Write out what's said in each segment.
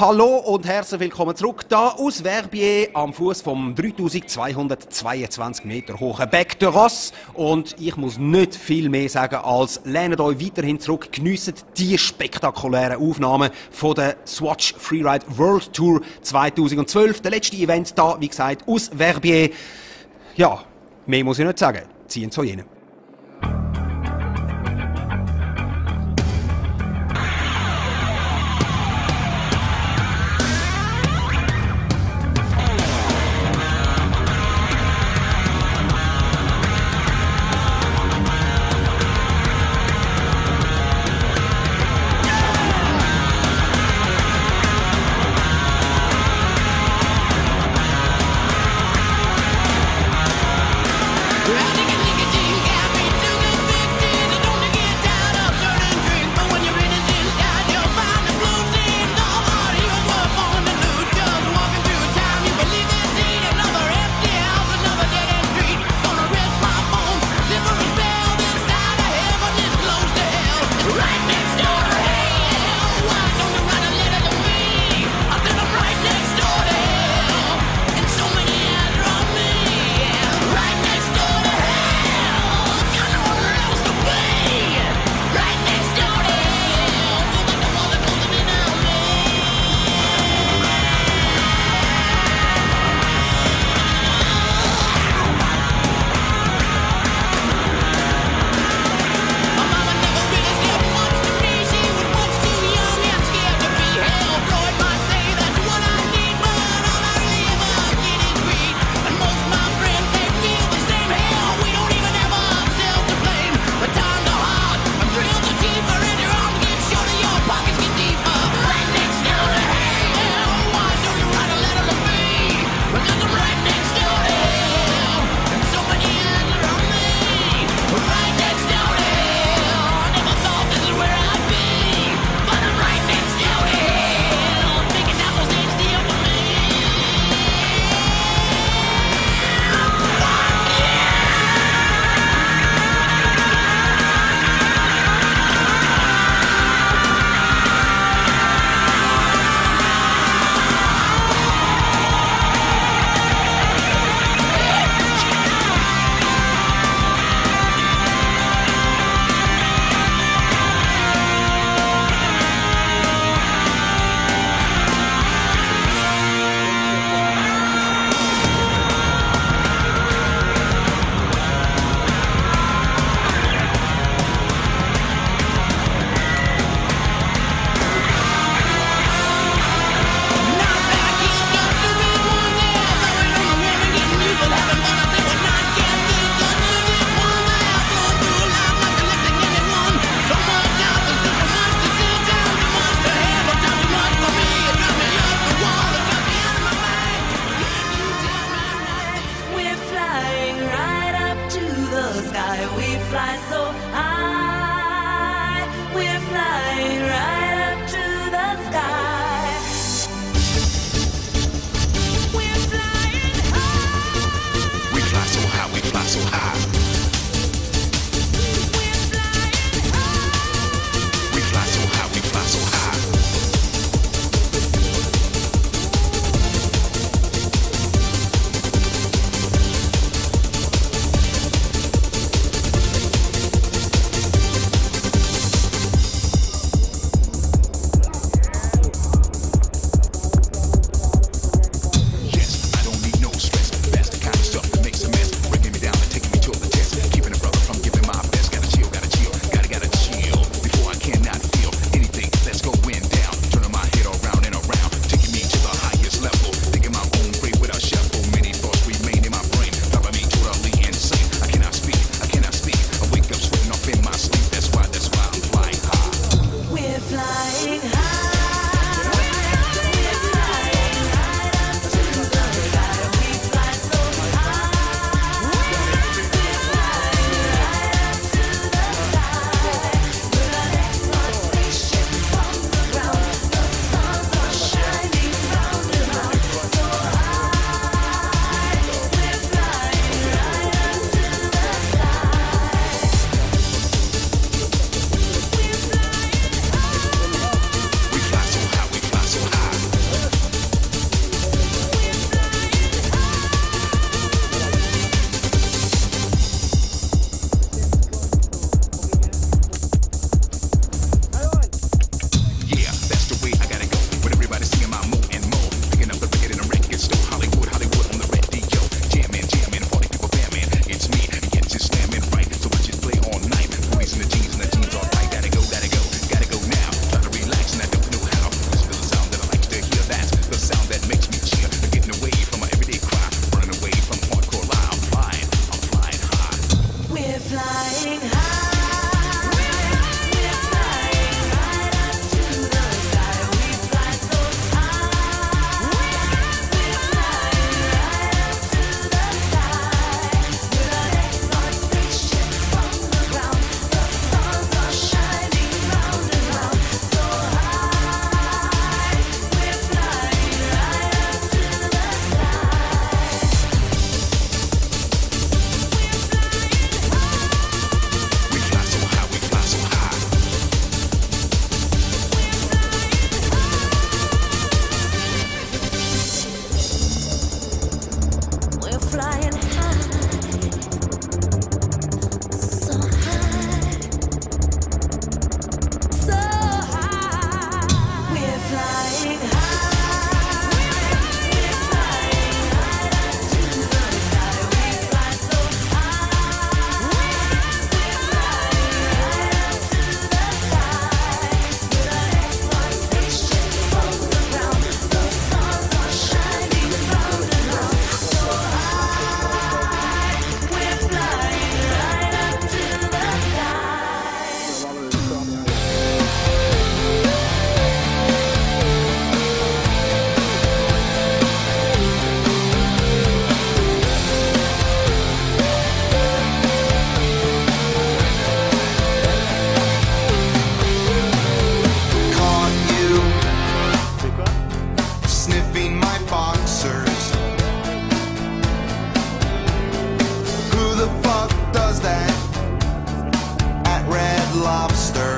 Hallo und herzlich willkommen zurück da aus Verbier am Fuß vom 3222 Meter hohen Bec de Ross. Und ich muss nicht viel mehr sagen als lehnt euch weiterhin zurück, geniessen die spektakulären Aufnahmen von der Swatch Freeride World Tour 2012. Der letzte Event da, wie gesagt, aus Verbier. Ja, mehr muss ich nicht sagen. Ziehen zu jenen. lobster.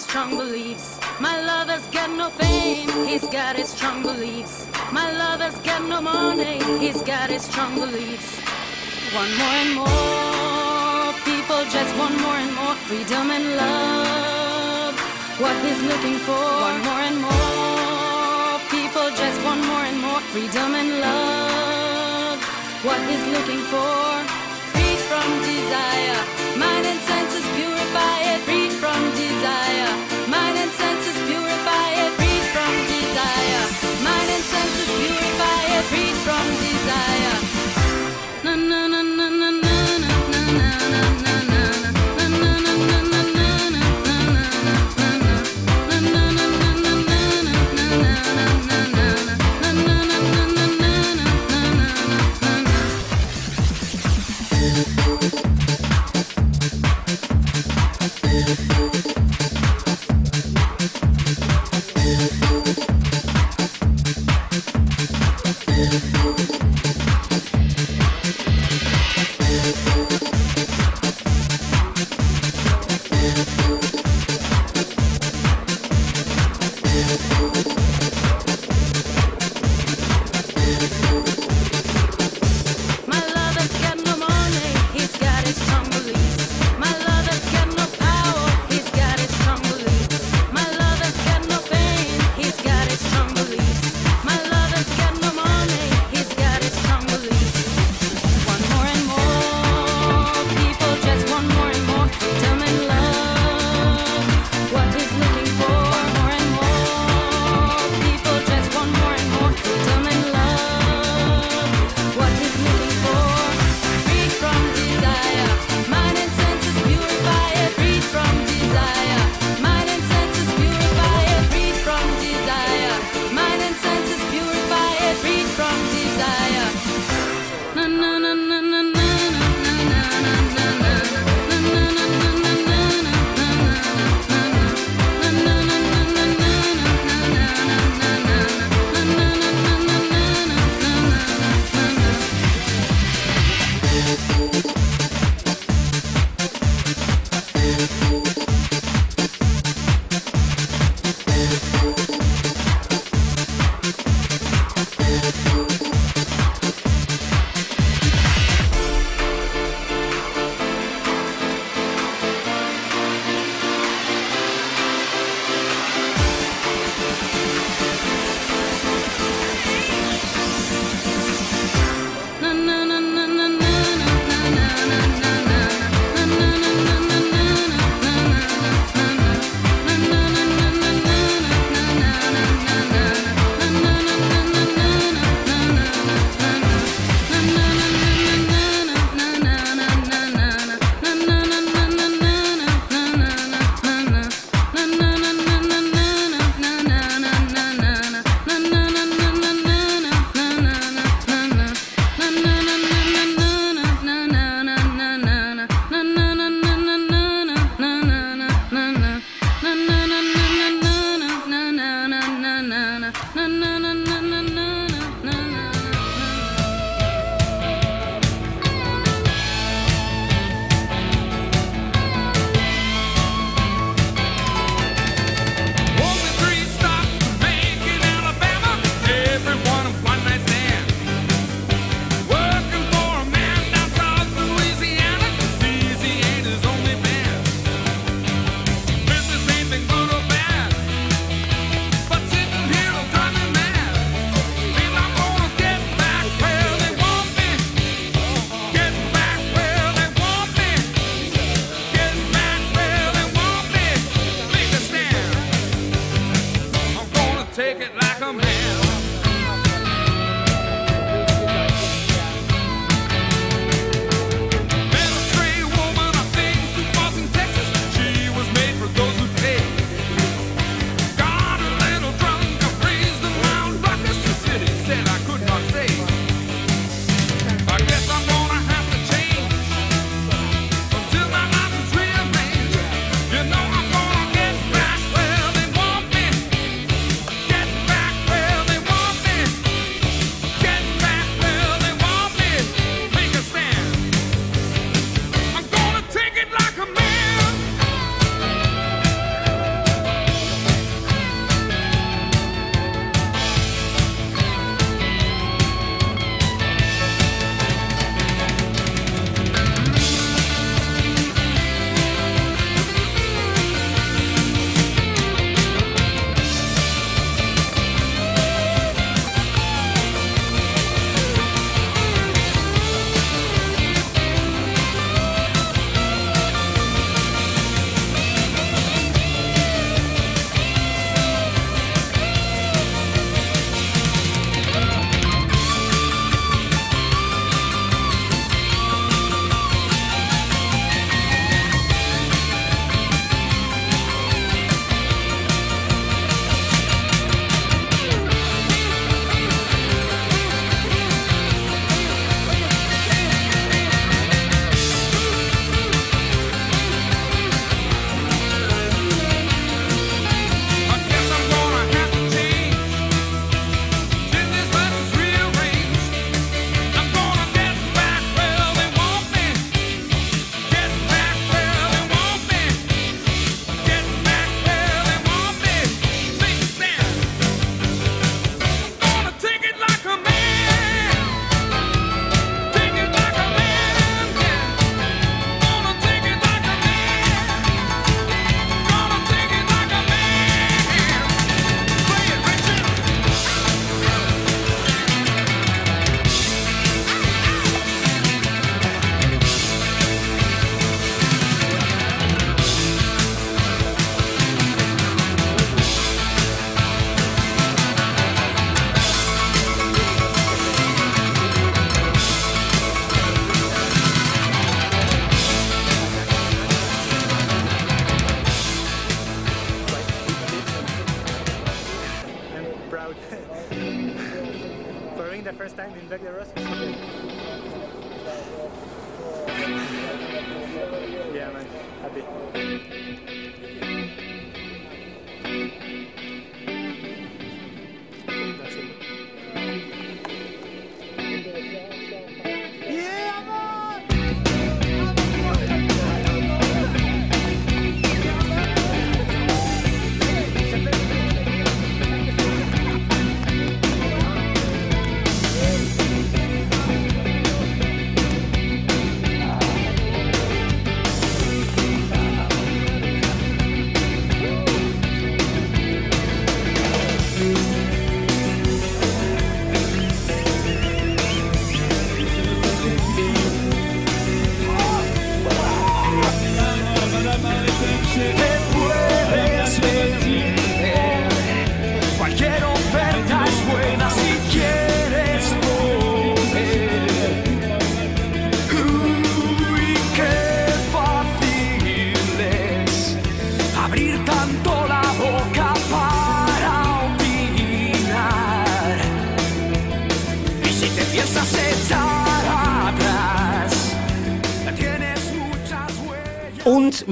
strong beliefs. My lover's got no fame, he's got his strong beliefs. My lover's got no money, he's got his strong beliefs. One more and more, people just want more and more freedom and love. What he's looking for, one more and more, people just want more and more freedom and love. What he's looking for, free from desire.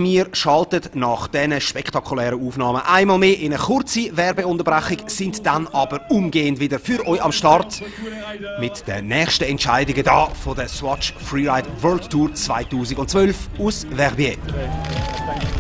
Wir schalten nach diesen spektakulären Aufnahmen einmal mehr in eine kurze Werbeunterbrechung, sind dann aber umgehend wieder für euch am Start mit den nächsten Entscheidungen da von der Swatch Freeride World Tour 2012 aus Verbier. You.